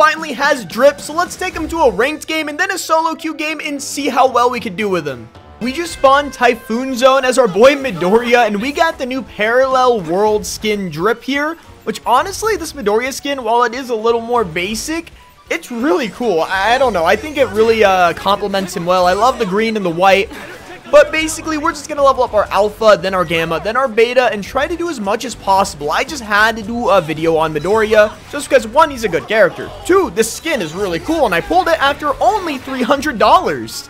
finally has drip, so let's take him to a ranked game and then a solo queue game and see how well we can do with him. We just spawned Typhoon Zone as our boy Midoriya, and we got the new Parallel World skin drip here, which honestly, this Midoriya skin, while it is a little more basic, it's really cool. I, I don't know. I think it really uh, complements him well. I love the green and the white. But basically, we're just going to level up our alpha, then our gamma, then our beta, and try to do as much as possible. I just had to do a video on Midoriya, just because, one, he's a good character. Two, this skin is really cool, and I pulled it after only $300.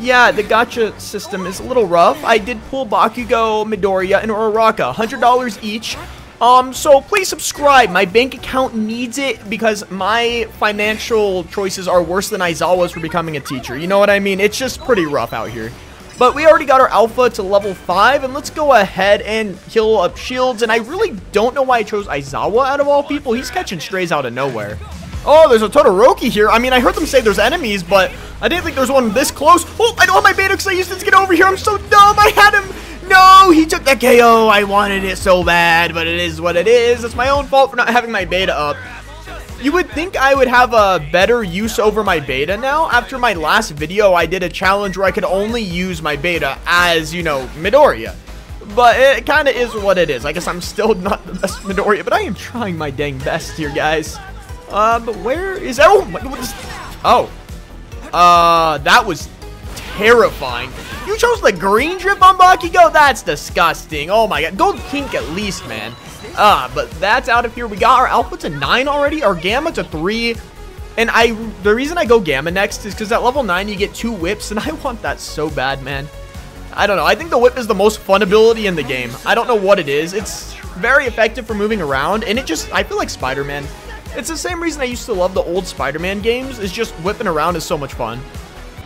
Yeah, the gacha system is a little rough. I did pull Bakugo, Midoriya, and Uraraka, $100 each. Um, so please subscribe. My bank account needs it because my financial choices are worse than Aizawa's for becoming a teacher. You know what I mean? It's just pretty rough out here. But we already got our alpha to level 5, and let's go ahead and heal up shields. And I really don't know why I chose Aizawa out of all people. He's catching strays out of nowhere. Oh, there's a Todoroki here. I mean, I heard them say there's enemies, but I didn't think there's one this close. Oh, I don't have my beta because I used it to get over here. I'm so dumb. I had him no, he took that KO. I wanted it so bad, but it is what it is. It's my own fault for not having my beta up. You would think I would have a better use over my beta now. After my last video, I did a challenge where I could only use my beta as, you know, Midoriya. But it kind of is what it is. I guess I'm still not the best Midoriya, but I am trying my dang best here, guys. Uh, but where is... Oh, what is... Oh. Uh, that was terrifying. You chose the green drip on Bakugo? That's disgusting. Oh my god. Go pink at least, man. Ah, but that's out of here. We got our alpha to 9 already. Our gamma to 3. And I, the reason I go gamma next is because at level 9 you get two whips. And I want that so bad, man. I don't know. I think the whip is the most fun ability in the game. I don't know what it is. It's very effective for moving around. And it just, I feel like Spider-Man. It's the same reason I used to love the old Spider-Man games. Is just whipping around is so much fun.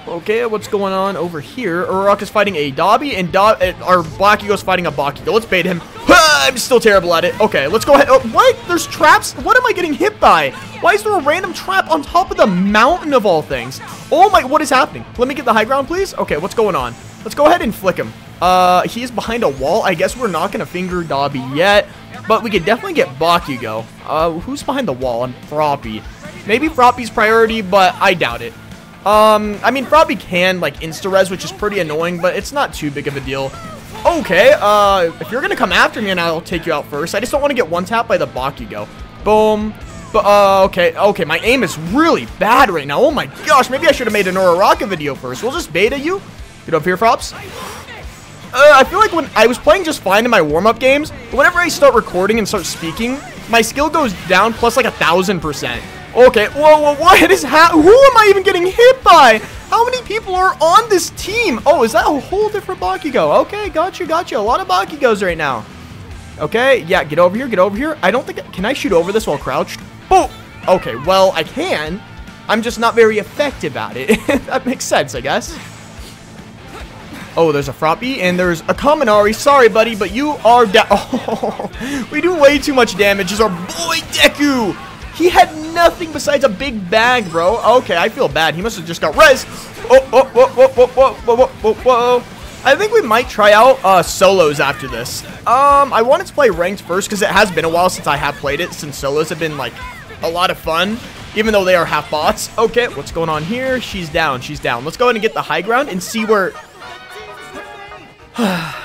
Okay, what's going on over here? Uraraka is fighting a Dabi, and Do uh, our fighting a Bakugo. Let's bait him. I'm still terrible at it. Okay, let's go ahead. Oh, what? There's traps? What am I getting hit by? Why is there a random trap on top of the mountain of all things? Oh my, what is happening? Let me get the high ground, please. Okay, what's going on? Let's go ahead and flick him. Uh, he is behind a wall. I guess we're not going to finger Dabi yet, but we could definitely get Bakugo. Uh, who's behind the wall? On Froppy. Maybe Froppy's priority, but I doubt it. Um, I mean, Froppy can, like, insta-res, which is pretty annoying, but it's not too big of a deal. Okay, uh, if you're gonna come after me and I'll take you out first, I just don't want to get one-tapped by the Bakugo. Boom. But, uh, okay, okay, my aim is really bad right now. Oh my gosh, maybe I should have made an Uraraka video first. We'll just beta you. Get up here, Frops. Uh, I feel like when I was playing just fine in my warm-up games, but whenever I start recording and start speaking, my skill goes down plus like a thousand percent. Okay, whoa, whoa, what is ha- Who am I even getting hit by? How many people are on this team? Oh, is that a whole different Bakugo? Okay, got you, got you. A lot of Bakugos right now. Okay, yeah, get over here, get over here. I don't think, can I shoot over this while crouched? Oh, okay, well, I can. I'm just not very effective at it. that makes sense, I guess. Oh, there's a Froppy, and there's a Kaminari. Sorry, buddy, but you are down. Oh, we do way too much damage. Is our boy Deku. He had nothing besides a big bag, bro. Okay, I feel bad. He must have just got res. Oh, oh, whoa, whoa, whoa, whoa, whoa, whoa, whoa. I think we might try out uh, solos after this. Um, I wanted to play ranked first because it has been a while since I have played it, since solos have been, like, a lot of fun, even though they are half bots. Okay, what's going on here? She's down, she's down. Let's go ahead and get the high ground and see where...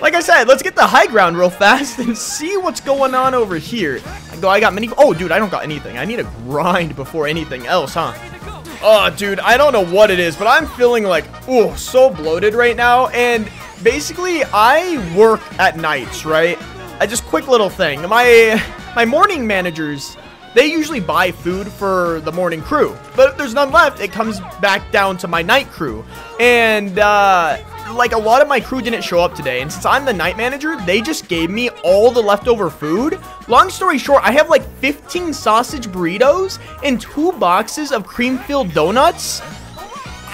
Like I said, let's get the high ground real fast and see what's going on over here. I I got many. Oh, dude, I don't got anything. I need to grind before anything else, huh? Oh, dude, I don't know what it is, but I'm feeling like, oh, so bloated right now. And basically, I work at nights, right? I just quick little thing. My my morning managers, they usually buy food for the morning crew. But if there's none left, it comes back down to my night crew. And uh like a lot of my crew didn't show up today and since I'm the night manager they just gave me all the leftover food long story short I have like 15 sausage burritos and two boxes of cream filled donuts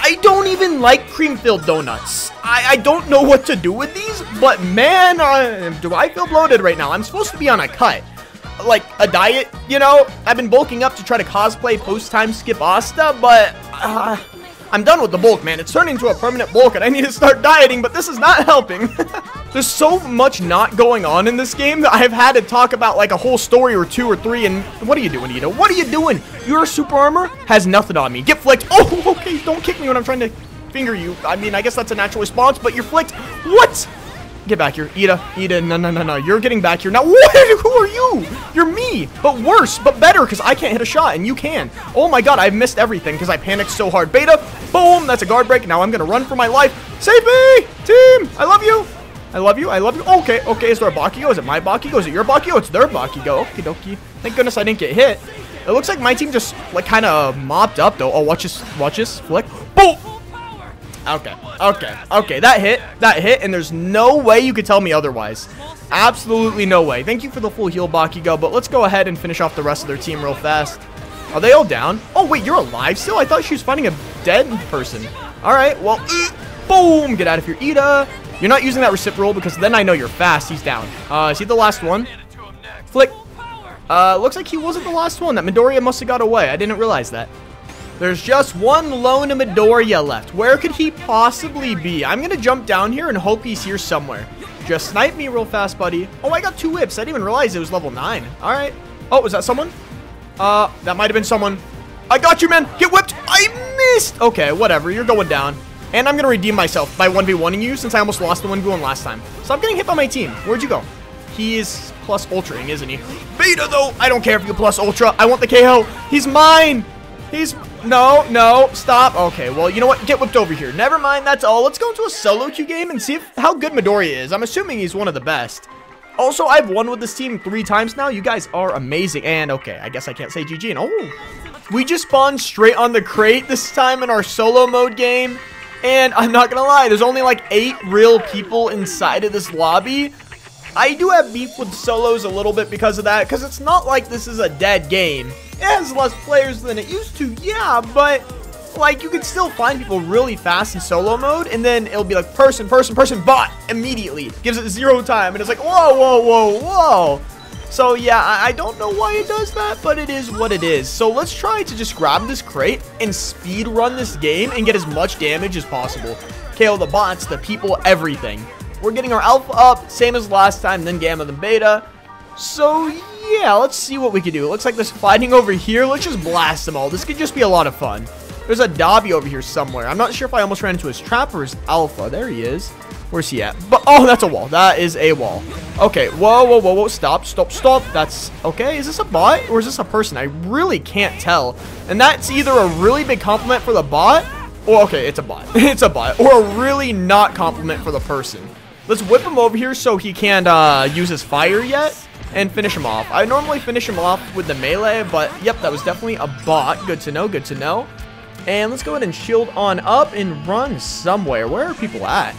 I don't even like cream filled donuts I, I don't know what to do with these but man do I feel bloated right now I'm supposed to be on a cut like a diet you know I've been bulking up to try to cosplay post time skip Asta but uh, I'm done with the bulk, man. It's turning into a permanent bulk, and I need to start dieting, but this is not helping. There's so much not going on in this game that I've had to talk about like a whole story or two or three. And what are you doing, Ida? What are you doing? Your super armor has nothing on me. Get flicked. Oh, okay. Don't kick me when I'm trying to finger you. I mean, I guess that's a natural response, but you're flicked. What? Get back here. Ida, Ida, no, no, no, no. You're getting back here. Now, what? Who are you? You're me, but worse, but better, because I can't hit a shot, and you can. Oh my god, I've missed everything, because I panicked so hard. Beta, boom, that's a guard break. Now I'm going to run for my life. Save me, team. I love you. I love you. I love you. Okay, okay. Is there a Bakugo? Is it my Bakugo? Is it your Bakugo? It's their Bakugo. Okie dokie. Thank goodness I didn't get hit. It looks like my team just, like, kind of mopped up, though. Oh, watch this. Watch this. Flick. Boom. Okay, okay, okay, that hit, that hit, and there's no way you could tell me otherwise. Absolutely no way. Thank you for the full heal, Bakugo, but let's go ahead and finish off the rest of their team real fast. Are they all down? Oh, wait, you're alive still? I thought she was fighting a dead person. All right, well, boom, get out of here, Ida. You're not using that reciprocal because then I know you're fast. He's down. Uh, is he the last one? Flick. Uh, looks like he wasn't the last one. That Midoriya must have got away. I didn't realize that. There's just one lone Midoriya left. Where could he possibly be? I'm going to jump down here and hope he's here somewhere. Just snipe me real fast, buddy. Oh, I got two whips. I didn't even realize it was level 9. All right. Oh, was that someone? Uh, that might have been someone. I got you, man. Get whipped. I missed. Okay, whatever. You're going down. And I'm going to redeem myself by 1v1ing you since I almost lost the 1v1 last time. Stop getting hit by my team. Where'd you go? He is plus ultraing, isn't he? Beta, though. I don't care if you plus ultra. I want the KO. He's mine. He's... No, no, stop. Okay, well, you know what? Get whipped over here. Never mind, that's all. Let's go into a solo queue game and see if, how good Midoriya is. I'm assuming he's one of the best. Also, I've won with this team three times now. You guys are amazing. And, okay, I guess I can't say GG. And, oh, we just spawned straight on the crate this time in our solo mode game. And I'm not gonna lie, there's only like eight real people inside of this lobby. I do have beef with solos a little bit because of that, because it's not like this is a dead game. It has less players than it used to, yeah, but like you can still find people really fast in solo mode, and then it'll be like person, person, person, bot immediately. Gives it zero time, and it's like, whoa, whoa, whoa, whoa. So yeah, I, I don't know why it does that, but it is what it is. So let's try to just grab this crate and speed run this game and get as much damage as possible. KO the bots, the people, everything. We're getting our alpha up, same as last time, then gamma, then beta. So, yeah, let's see what we can do. It looks like there's fighting over here. Let's just blast them all. This could just be a lot of fun. There's a Dabi over here somewhere. I'm not sure if I almost ran into his trap or his alpha. There he is. Where's he at? But Oh, that's a wall. That is a wall. Okay, whoa, whoa, whoa, whoa. Stop, stop, stop. That's, okay. Is this a bot or is this a person? I really can't tell. And that's either a really big compliment for the bot or, okay, it's a bot. it's a bot. Or a really not compliment for the person. Let's whip him over here so he can't uh, use his fire yet and finish him off. I normally finish him off with the melee, but yep, that was definitely a bot. Good to know, good to know. And let's go ahead and shield on up and run somewhere. Where are people at?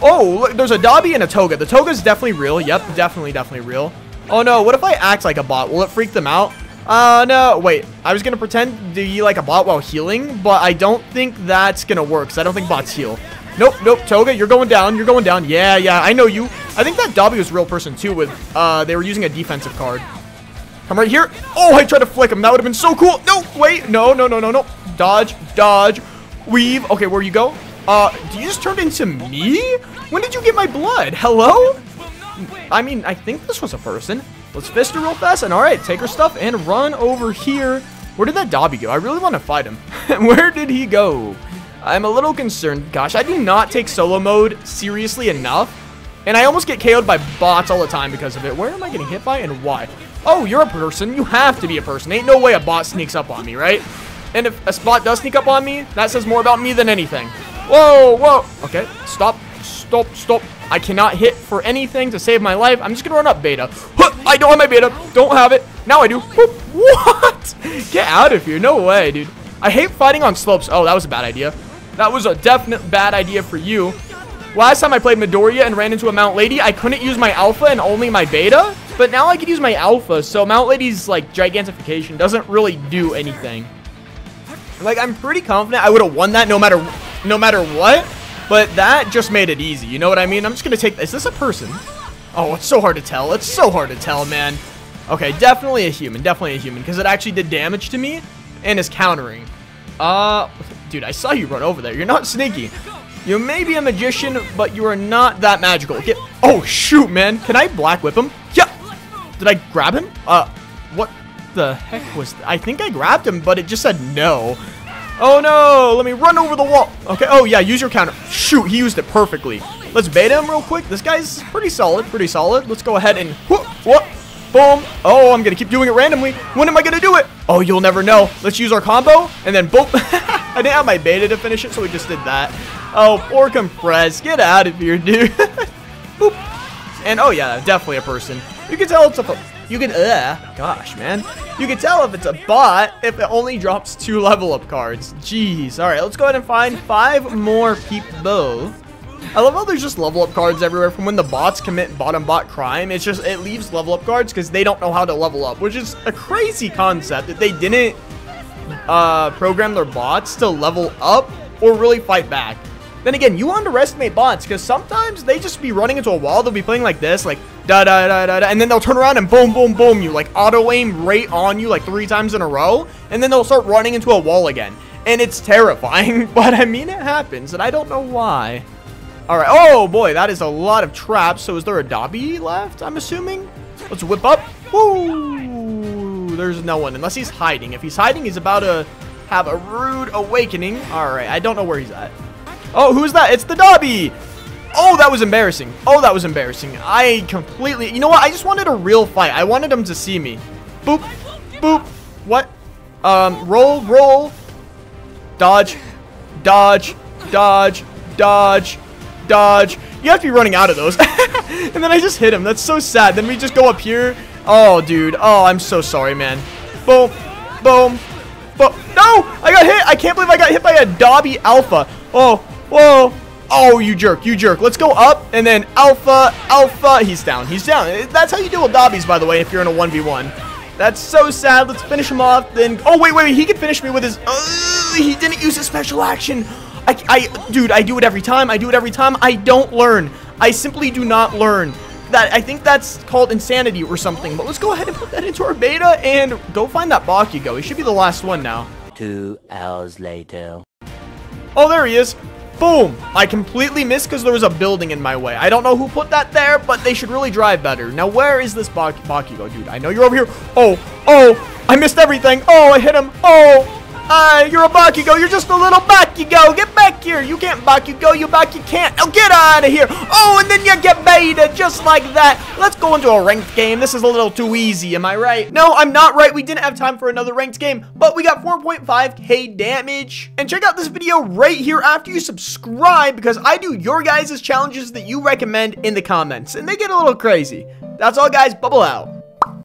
Oh, look, there's a Dabi and a Toga. The Toga's definitely real. Yep, definitely, definitely real. Oh no, what if I act like a bot? Will it freak them out? Uh, no, wait. I was gonna pretend to be like a bot while healing, but I don't think that's gonna work, because I don't think bots heal. Nope, nope, Toga, you're going down, you're going down. Yeah, yeah, I know you. I think that Dabi was a real person too with, uh, they were using a defensive card. Come right here. Oh, I tried to flick him. That would have been so cool. No, wait, no, no, no, no, no. Dodge, dodge, weave. Okay, where you go? Uh, do you just turn into me? When did you get my blood? Hello? I mean, I think this was a person. Let's fist her real fast, and all right, take her stuff and run over here. Where did that Dabi go? I really want to fight him. Where did he go? I'm a little concerned. Gosh, I do not take solo mode seriously enough. And I almost get KO'd by bots all the time because of it. Where am I getting hit by and why? Oh, you're a person. You have to be a person. Ain't no way a bot sneaks up on me, right? And if a bot does sneak up on me, that says more about me than anything. Whoa, whoa. Okay, stop, stop, stop. I cannot hit for anything to save my life. I'm just going to run up beta. I don't have my beta. Don't have it. Now I do. What? Get out of here. No way, dude. I hate fighting on slopes. Oh, that was a bad idea. That was a definite bad idea for you. Last time I played Midoriya and ran into a Mount Lady, I couldn't use my Alpha and only my Beta. But now I can use my Alpha, so Mount Lady's, like, Gigantification doesn't really do anything. Like, I'm pretty confident I would have won that no matter, no matter what. But that just made it easy, you know what I mean? I'm just to take... Is this a person? Oh, it's so hard to tell. It's so hard to tell, man. Okay, definitely a human. Definitely a human, because it actually did damage to me and is countering. Uh, dude, I saw you run over there. You're not sneaky. You may be a magician, but you are not that magical. Get Oh, shoot, man. Can I black whip him? Yeah. Did I grab him? Uh, what the heck was I think I grabbed him, but it just said no. Oh, no. Let me run over the wall. Okay. Oh, yeah. Use your counter. Shoot. He used it perfectly. Let's bait him real quick. This guy's pretty solid. Pretty solid. Let's go ahead and whoop, whoop, boom. Oh, I'm going to keep doing it randomly. When am I going to do it? Oh, you'll never know. Let's use our combo and then boom. I didn't have my beta to finish it, so we just did that. Oh, poor compress. Get out of here, dude. Boop. And oh yeah, definitely a person. You can tell it's a you can uh gosh man. You can tell if it's a bot if it only drops two level up cards. Jeez. Alright, let's go ahead and find five more people. I love how there's just level up cards everywhere from when the bots commit bottom bot crime. It's just it leaves level up cards because they don't know how to level up, which is a crazy concept that they didn't uh, program their bots to level up or really fight back. Then again, you underestimate bots because sometimes they just be running into a wall. They'll be playing like this, like da da da da da, and then they'll turn around and boom boom boom you, like auto aim right on you like three times in a row, and then they'll start running into a wall again. And it's terrifying, but I mean, it happens, and I don't know why. All right. Oh, boy, that is a lot of traps. So is there a Dabi left, I'm assuming? Let's whip up. Woo! There's no one, unless he's hiding. If he's hiding, he's about to have a rude awakening. All right. I don't know where he's at. Oh, who's that? It's the Dabi. Oh, that was embarrassing. Oh, that was embarrassing. I completely... You know what? I just wanted a real fight. I wanted him to see me. Boop. Boop. What? Um, roll, roll. Dodge. Dodge. Dodge. Dodge. Dodge. You have to be running out of those. and then I just hit him. That's so sad. Then we just go up here. Oh, dude. Oh, I'm so sorry, man. Boom. Boom. Boom. No! I got hit. I can't believe I got hit by a Dabi Alpha. Oh, Whoa. Oh, you jerk. You jerk. Let's go up. And then alpha, alpha. He's down. He's down. That's how you deal with Dabis, by the way, if you're in a 1v1. That's so sad. Let's finish him off. Then, oh, wait, wait, wait. He can finish me with his, uh, he didn't use his special action. I, I, dude, I do it every time. I do it every time. I don't learn. I simply do not learn. That I think that's called insanity or something. But let's go ahead and put that into our beta and go find that Bakugo. He should be the last one now. Two hours later. Oh, there he is. Boom! I completely missed because there was a building in my way. I don't know who put that there, but they should really drive better. Now, where is this Bak Bakugo? Dude, I know you're over here. Oh, oh, I missed everything. Oh, I hit him. Oh, uh, you're a Bakugo. You're just a little Bakugo. Get back here. You can't Bakugo. You Baku can't. Oh, get out of here. Oh, and then you get baited just like that. Let's go into a ranked game. This is a little too easy. Am I right? No, I'm not right. We didn't have time for another ranked game, but we got 4.5k damage. And check out this video right here after you subscribe because I do your guys' challenges that you recommend in the comments, and they get a little crazy. That's all, guys. Bubble out.